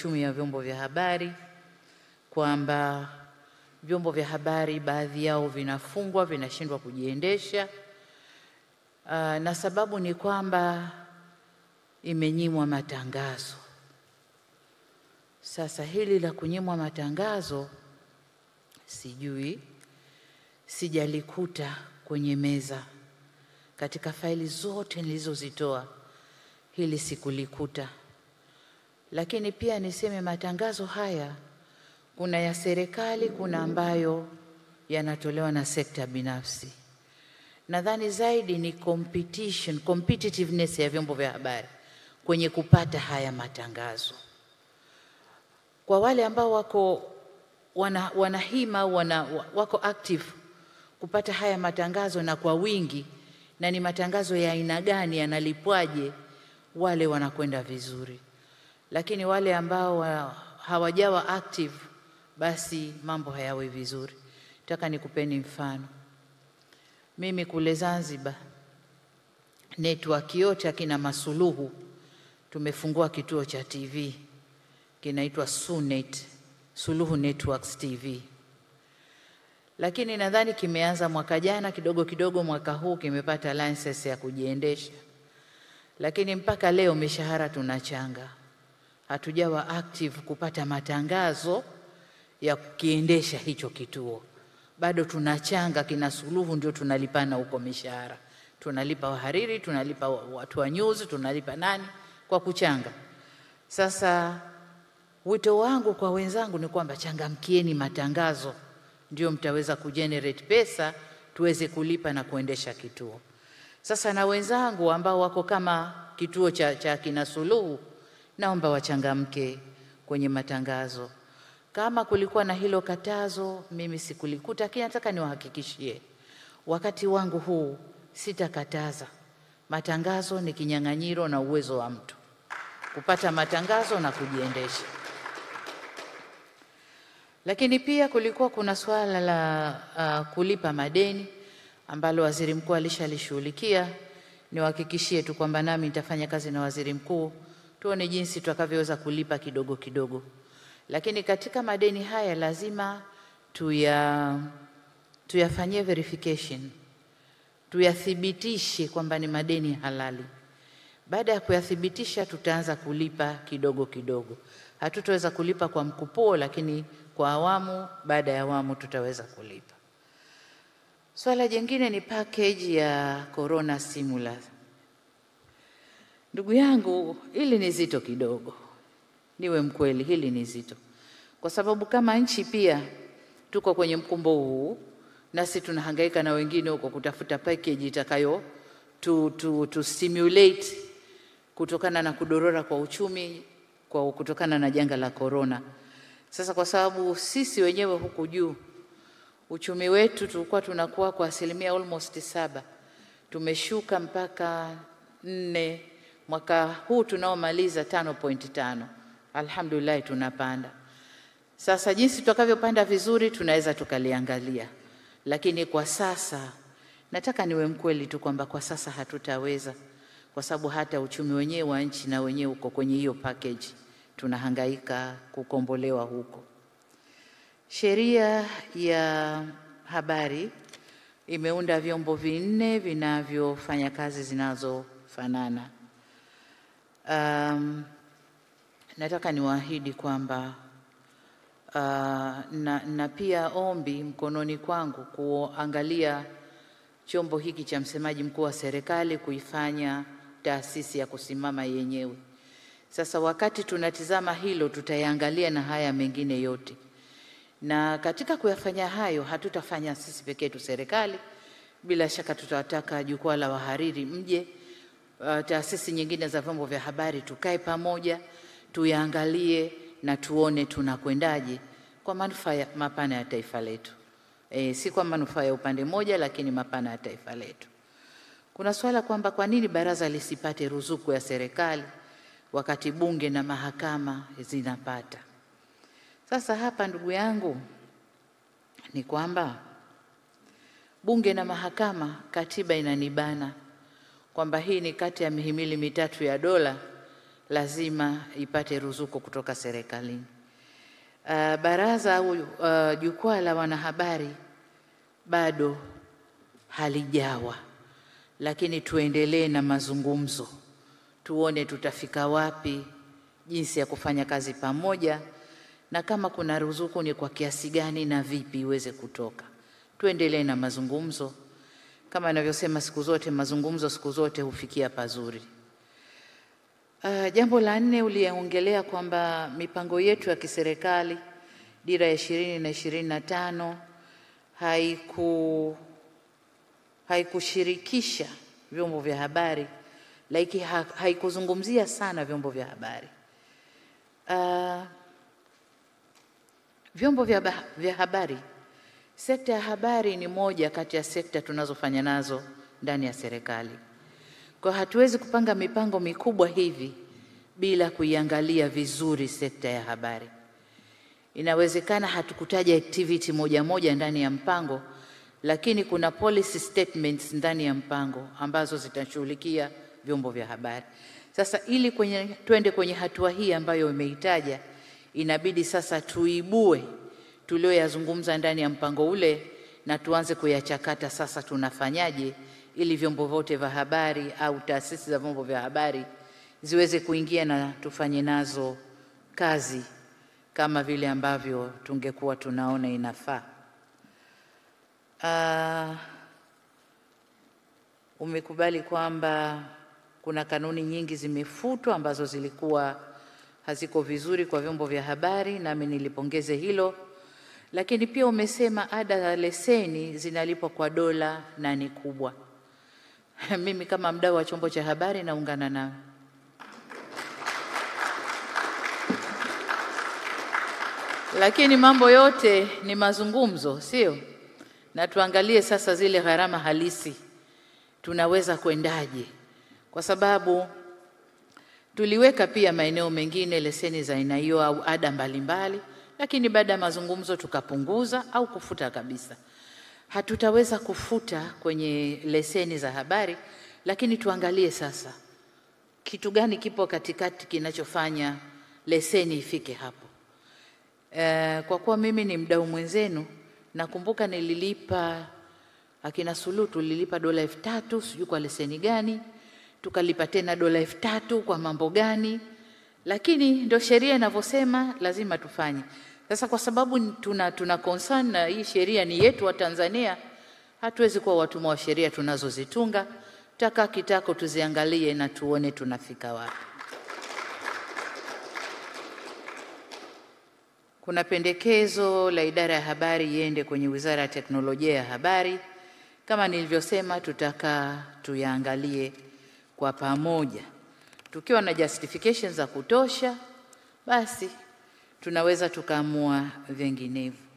uchumi wa vyombo vya habari kwamba vyombo vya habari baadhi yao vinafungwa, vinashindwa kujiendesha. Uh, na sababu ni kwamba imenyimwa matangazo. Sasa hili la kunyimwa matangazo sijui, sijalikuta kwenye meza katika faili zote nilizozitoa, hili sikulikuta. Lakini pia niseme matangazo haya kuna ya serikali, kuna ambayo yanatolewa na sekta binafsi. Nadhani zaidi ni competition, competitiveness ya vyombo vya habari kwenye kupata haya matangazo. Kwa wale ambao wako wana, wana hima wana, wako active kupata haya matangazo na kwa wingi, na ni matangazo ya aina gani, yanalipwaje, wale wanakwenda vizuri, lakini wale ambao hawajawa active basi mambo hayawi vizuri. Nataka nikupeni mfano. Mimi kule Zanzibar, network yote akina Masuluhu tumefungua kituo cha TV kinaitwa Sunet, Suluhu Networks TV, lakini nadhani kimeanza mwaka jana kidogo kidogo, mwaka huu kimepata license ya kujiendesha, lakini mpaka leo mishahara tunachanga, hatujawa active kupata matangazo ya kukiendesha hicho kituo bado tunachanga kina Suluhu, ndio tunalipana huko mishahara, tunalipa wahariri, tunalipa watu wa news, tunalipa nani kwa kuchanga. Sasa wito wangu kwa wenzangu ni kwamba changamkieni matangazo, ndio mtaweza kugenerate pesa tuweze kulipa na kuendesha kituo. Sasa na wenzangu ambao wako kama kituo cha, cha kina Suluhu, naomba wachangamke kwenye matangazo. Kama kulikuwa na hilo katazo, mimi sikulikuta, lakini nataka niwahakikishie, wakati wangu huu sitakataza. Matangazo ni kinyang'anyiro na uwezo wa mtu kupata matangazo na kujiendesha. Lakini pia kulikuwa kuna suala la uh, kulipa madeni ambalo waziri mkuu alishalishughulikia. Niwahakikishie tu kwamba nami nitafanya kazi na waziri mkuu, tuone jinsi tutakavyoweza kulipa kidogo kidogo lakini katika madeni haya lazima tuya tuyafanyie verification, tuyathibitishe kwamba ni madeni halali. Baada ya kuyathibitisha, tutaanza kulipa kidogo kidogo. Hatutaweza kulipa kwa mkupuo, lakini kwa awamu baada ya awamu tutaweza kulipa. Swala jingine ni package ya corona stimulus. Ndugu yangu, hili ni zito kidogo. Niwe mkweli, hili ni zito, kwa sababu kama nchi pia tuko kwenye mkumbo huu, nasi tunahangaika na wengine huko kutafuta package itakayo tu, tu, tu stimulate kutokana na kudorora kwa uchumi kwa kutokana na janga la corona. Sasa kwa sababu sisi wenyewe huku juu uchumi wetu tulikuwa tunakuwa kwa asilimia almost saba, tumeshuka mpaka nne, mwaka huu tunaomaliza tano point tano. Alhamdulillah tunapanda. Sasa jinsi tutakavyopanda vizuri tunaweza tukaliangalia, lakini kwa sasa nataka niwe mkweli tu kwamba kwa sasa hatutaweza, kwa sababu hata uchumi wenyewe wa nchi na wenyewe uko kwenye hiyo package, tunahangaika kukombolewa huko. Sheria ya habari imeunda vyombo vinne vinavyofanya kazi zinazofanana. Um, nataka niwaahidi kwamba uh, na, na pia ombi mkononi kwangu kuangalia chombo hiki cha msemaji mkuu wa serikali kuifanya taasisi ya kusimama yenyewe. Sasa wakati tunatizama hilo, tutayaangalia na haya mengine yote, na katika kuyafanya hayo hatutafanya sisi pekee tu serikali, bila shaka tutawataka jukwaa la wahariri mje, uh, taasisi nyingine za vyombo vya habari tukae pamoja tuyaangalie na tuone tunakwendaje kwa manufaa mapana ya taifa letu. E, si kwa manufaa ya upande mmoja, lakini mapana ya taifa letu. Kuna swala kwamba kwa nini baraza lisipate ruzuku ya serikali wakati bunge na mahakama zinapata. Sasa hapa, ndugu yangu, ni kwamba bunge na mahakama, katiba inanibana kwamba hii ni kati ya mihimili mitatu ya dola, lazima ipate ruzuku kutoka serikalini. Uh, baraza au uh, jukwaa la wanahabari bado halijawa, lakini tuendelee na mazungumzo, tuone tutafika wapi, jinsi ya kufanya kazi pamoja, na kama kuna ruzuku ni kwa kiasi gani na vipi iweze kutoka. Tuendelee na mazungumzo, kama anavyosema siku zote, mazungumzo siku zote hufikia pazuri. Uh, jambo la nne uliongelea kwamba mipango yetu ya kiserikali dira ya ishirini na ishirini na tano haiku haikushirikisha vyombo vya habari laiki ha, haikuzungumzia sana vyombo vya habari. Uh, vyombo vya, vya habari, sekta ya habari ni moja kati ya sekta tunazofanya nazo ndani ya serikali. Kwa hatuwezi kupanga mipango mikubwa hivi bila kuiangalia vizuri sekta ya habari. Inawezekana hatukutaja activity moja moja ndani ya mpango, lakini kuna policy statements ndani ya mpango ambazo zitashughulikia vyombo vya habari. Sasa ili kwenye, twende kwenye hatua hii ambayo imeitaja, inabidi sasa tuibue tulioyazungumza ndani ya mpango ule na tuanze kuyachakata sasa, tunafanyaje ili vyombo vyote vya habari au taasisi za vyombo vya habari ziweze kuingia na tufanye nazo kazi kama vile ambavyo tungekuwa tunaona inafaa. Uh, umekubali kwamba kuna kanuni nyingi zimefutwa ambazo zilikuwa haziko vizuri kwa vyombo vya habari, nami nilipongeze hilo, lakini pia umesema ada za leseni zinalipwa kwa dola na ni kubwa. Mimi kama mdau wa chombo cha habari naungana nao. Lakini mambo yote ni mazungumzo, sio? Na tuangalie sasa zile gharama halisi, tunaweza kwendaje? Kwa sababu tuliweka pia maeneo mengine leseni za aina hiyo au ada mbalimbali, lakini baada ya mazungumzo tukapunguza au kufuta kabisa. Hatutaweza kufuta kwenye leseni za habari, lakini tuangalie sasa kitu gani kipo katikati kinachofanya leseni ifike hapo. E, kwa kuwa mimi ni mdau mwenzenu, nakumbuka nililipa akina Sulu tulilipa dola elfu tatu sijui kwa leseni gani, tukalipa tena dola elfu tatu kwa mambo gani, lakini ndio sheria inavyosema, lazima tufanye. Sasa kwa sababu tuna, tuna concern na hii sheria ni yetu wa Tanzania, hatuwezi kuwa watumwa wa sheria tunazozitunga. Taka kitako tuziangalie na tuone tunafika wapi. Kuna pendekezo la idara ya habari iende kwenye Wizara ya Teknolojia ya Habari. Kama nilivyosema, tutakaa tuyaangalie kwa pamoja. Tukiwa na justification za kutosha, basi tunaweza tukaamua vinginevyo.